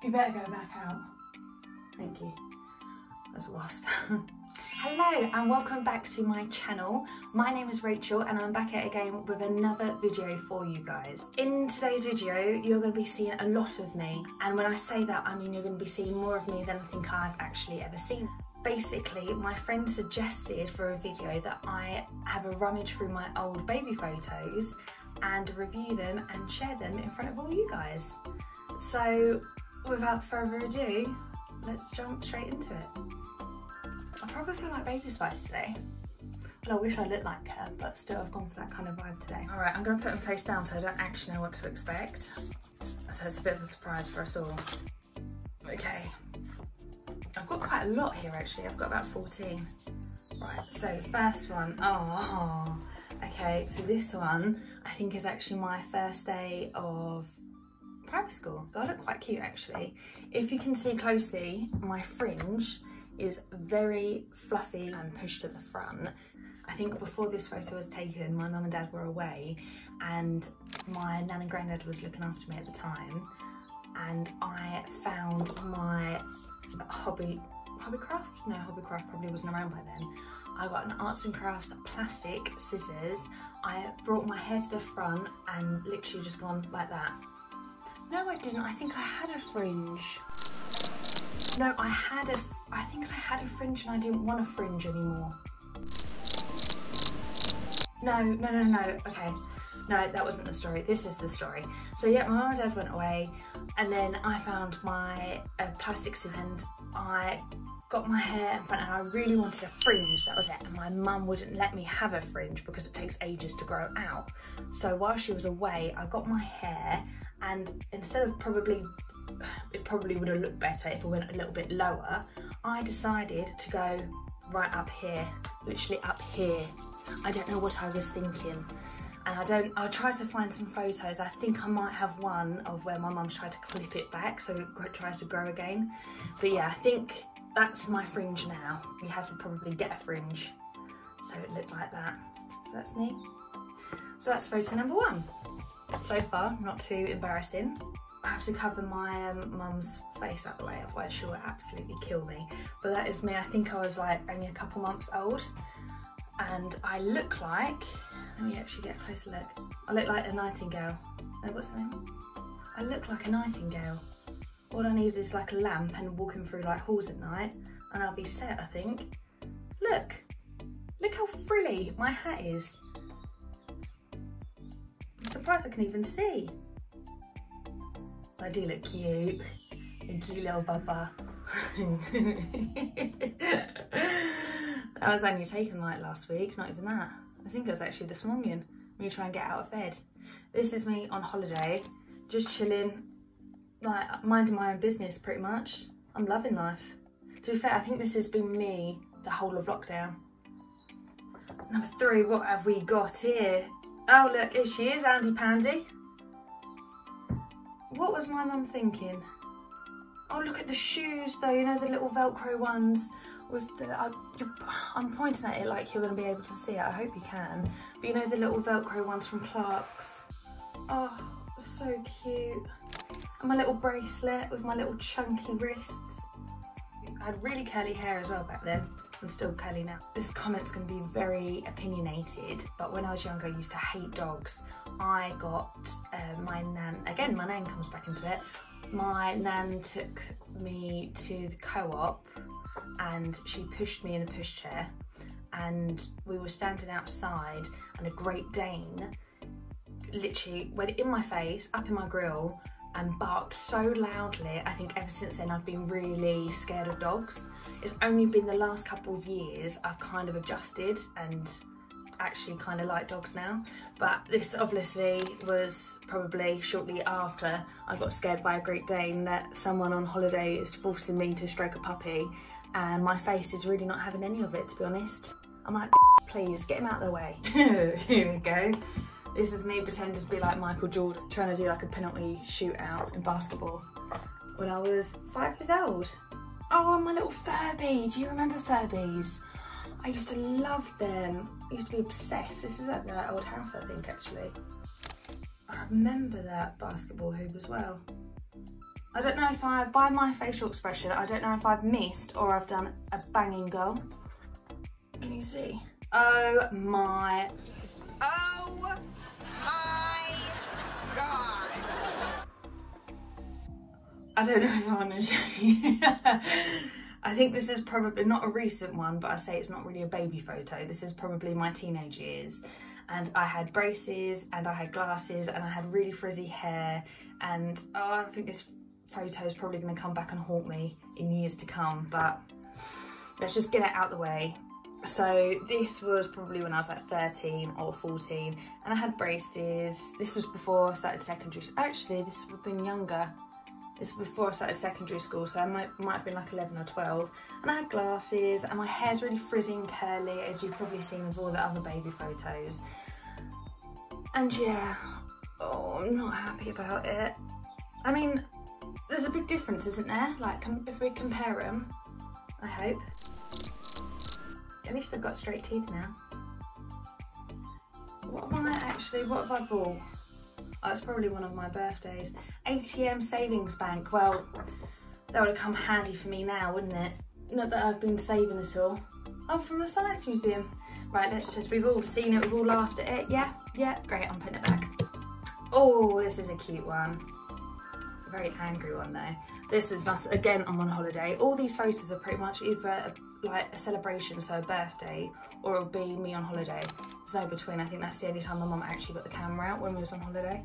You better go back out. Thank you. That's a wasp. Hello and welcome back to my channel. My name is Rachel and I'm back at again with another video for you guys. In today's video, you're going to be seeing a lot of me. And when I say that, I mean you're going to be seeing more of me than I think I've actually ever seen. Basically, my friend suggested for a video that I have a rummage through my old baby photos and review them and share them in front of all you guys. So without further ado, let's jump straight into it. I probably feel like Baby Spice today. Well, I wish I looked like her, but still I've gone for that kind of vibe today. All right, I'm gonna put them face down so I don't actually know what to expect. So it's a bit of a surprise for us all. Okay. I've got quite a lot here actually. I've got about 14. Right, so the first one, oh, okay, so this one I think is actually my first day of primary school. So I look quite cute actually. If you can see closely, my fringe is very fluffy and pushed to the front. I think before this photo was taken, my mum and dad were away and my nan and granddad was looking after me at the time and I found my hobby, Hobbycraft? No, Hobbycraft probably wasn't around by then. I got an arts and crafts plastic scissors. I brought my hair to the front and literally just gone like that. No, I didn't. I think I had a fringe. No, I had a, I think I had a fringe and I didn't want a fringe anymore. No, no, no, no, okay. No, that wasn't the story. This is the story. So yeah, my mum and dad went away and then I found my uh, plastic scissors and I got my hair in front and I really wanted a fringe, that was it. And my mum wouldn't let me have a fringe because it takes ages to grow out. So while she was away, I got my hair and instead of probably it probably would have looked better if it went a little bit lower, I decided to go right up here, literally up here. I don't know what I was thinking. And I don't, I'll try to find some photos. I think I might have one of where my mum's tried to clip it back so it tries to grow again. But yeah, I think that's my fringe now. We had to probably get a fringe. So it looked like that. So that's me. So that's photo number one. So far, not too embarrassing. I have to cover my um, mum's face out the way, otherwise she'll absolutely kill me. But that is me. I think I was like only a couple months old. And I look like, let me actually get a closer look. I look like a nightingale. What's the name? I look like a nightingale. All I need is like a lamp and walking through like halls at night and I'll be set, I think. Look, look how frilly my hat is. Surprised I can even see. I do look cute. A cute little bubba. that was only taken like last week, not even that. I think it was actually this morning, me trying to get out of bed. This is me on holiday, just chilling, like minding my own business pretty much. I'm loving life. To be fair, I think this has been me the whole of lockdown. Number three, what have we got here? Oh look, here she is, Andy Pandy. What was my mum thinking? Oh, look at the shoes though, you know, the little Velcro ones with the, I, am pointing at it like you're going to be able to see it, I hope you can. But you know the little Velcro ones from Clarks? Oh, so cute. And my little bracelet with my little chunky wrists. I had really curly hair as well back then. I'm still curly now. This comment's gonna be very opinionated, but when I was younger, I used to hate dogs. I got uh, my nan, again, my nan comes back into it. My nan took me to the co-op and she pushed me in a pushchair and we were standing outside and a Great Dane literally went in my face, up in my grill and barked so loudly. I think ever since then I've been really scared of dogs. It's only been the last couple of years I've kind of adjusted and actually kind of like dogs now. But this obviously was probably shortly after I got scared by a Great Dane that someone on holiday is forcing me to stroke a puppy and my face is really not having any of it to be honest. I'm like, please get him out of the way. Here we go. This is me pretending to be like Michael Jordan, trying to do like a penalty shootout in basketball when I was five years old. Oh, my little Furby. Do you remember Furbies? I used to love them. I used to be obsessed. This is at that old house, I think, actually. I remember that basketball hoop as well. I don't know if I, by my facial expression, I don't know if I've missed or I've done a banging goal. Can you see? Oh my. I don't know if I want to show you. I think this is probably not a recent one, but I say it's not really a baby photo. This is probably my teenage years. And I had braces and I had glasses and I had really frizzy hair. And oh, I think this photo is probably going to come back and haunt me in years to come. But let's just get it out the way. So this was probably when I was like 13 or 14 and I had braces. This was before I started secondary. Actually, this would have been younger. This was before I started secondary school, so I might, might have been like 11 or 12. And I had glasses and my hair's really frizzy and curly, as you've probably seen with all the other baby photos. And yeah, oh, I'm not happy about it. I mean, there's a big difference, isn't there? Like, if we compare them, I hope. At least I've got straight teeth now. What have I actually, what have I bought? Oh, it's probably one of my birthdays. ATM Savings Bank. Well, that would have come handy for me now, wouldn't it? Not that I've been saving at all. Oh, from the Science Museum. Right, let's just, we've all seen it, we've all laughed at it. Yeah, yeah, great, I'm putting it back. Oh, this is a cute one. A very angry one though. This is, us. again, I'm on holiday. All these photos are pretty much either a, like a celebration, so a birthday, or it'll be me on holiday. No between. I think that's the only time my mum actually got the camera out when we was on holiday.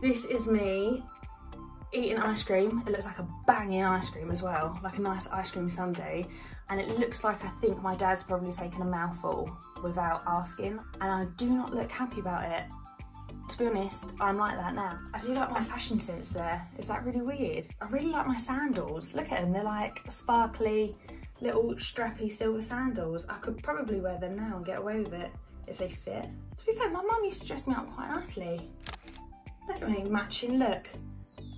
This is me eating ice cream. It looks like a banging ice cream as well, like a nice ice cream sundae. And it looks like I think my dad's probably taken a mouthful without asking. And I do not look happy about it to be honest, I'm like that now. I do like my fashion sense there. Is that really weird? I really like my sandals. Look at them, they're like sparkly, little strappy silver sandals. I could probably wear them now and get away with it if they fit. To be fair, my mum used to dress me up quite nicely. Me, matching look.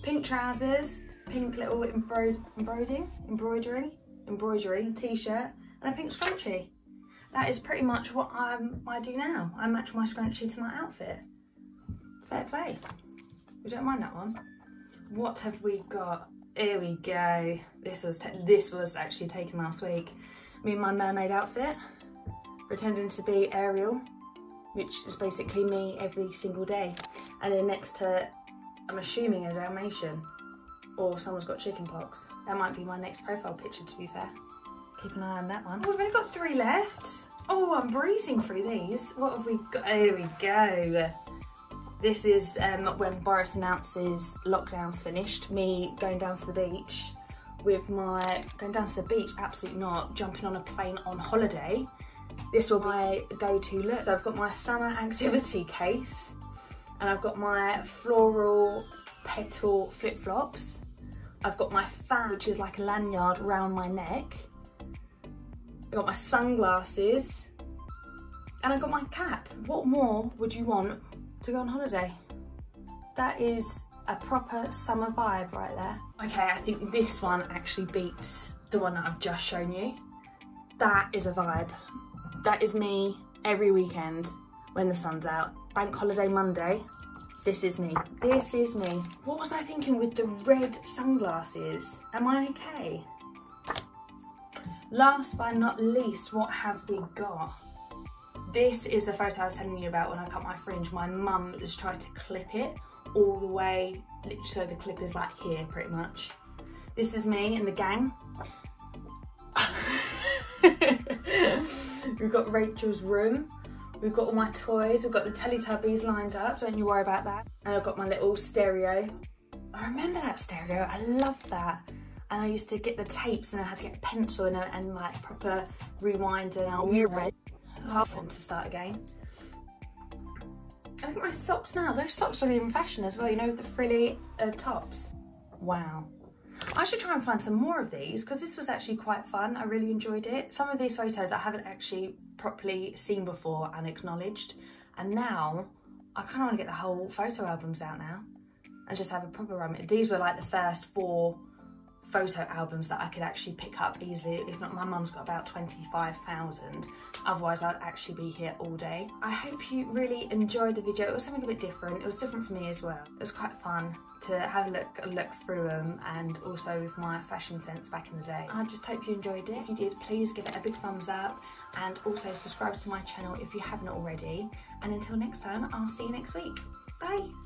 Pink trousers, pink little embroid embroidering, embroidery, embroidery t-shirt, and a pink scrunchie. That is pretty much what I'm, I do now. I match my scrunchie to my outfit fair play. We don't mind that one. What have we got? Here we go. This was this was actually taken last week. Me and my mermaid outfit, pretending to be Ariel, which is basically me every single day. And then next to, I'm assuming a Dalmatian, or someone's got chicken pox. That might be my next profile picture to be fair. Keep an eye on that one. Oh, we've only got three left. Oh, I'm breezing through these. What have we got? Here we go. This is um, when Boris announces lockdown's finished, me going down to the beach with my, going down to the beach, absolutely not, jumping on a plane on holiday. This will be my go-to look. So I've got my summer activity case and I've got my floral petal flip-flops. I've got my fan, which is like a lanyard around my neck. I've got my sunglasses and I've got my cap. What more would you want to go on holiday. That is a proper summer vibe right there. Okay, I think this one actually beats the one that I've just shown you. That is a vibe. That is me every weekend when the sun's out. Bank holiday Monday, this is me. This is me. What was I thinking with the red sunglasses? Am I okay? Last but not least, what have we got? This is the photo I was telling you about when I cut my fringe. My mum has tried to clip it all the way, so the clip is like here pretty much. This is me and the gang. We've got Rachel's room. We've got all my toys. We've got the Teletubbies lined up. Don't you worry about that. And I've got my little stereo. I remember that stereo. I loved that. And I used to get the tapes and I had to get a pencil and, and like proper rewind and I'll red half one to start again. I think my socks now, those socks are in fashion as well, you know, the frilly uh, tops. Wow. I should try and find some more of these because this was actually quite fun. I really enjoyed it. Some of these photos I haven't actually properly seen before and acknowledged. And now I kind of want to get the whole photo albums out now and just have a proper run. These were like the first four photo albums that I could actually pick up easily. If not, my mum's got about 25,000. Otherwise, I'd actually be here all day. I hope you really enjoyed the video. It was something a bit different. It was different for me as well. It was quite fun to have a look, a look through them and also with my fashion sense back in the day. I just hope you enjoyed it. If you did, please give it a big thumbs up and also subscribe to my channel if you haven't already. And until next time, I'll see you next week. Bye.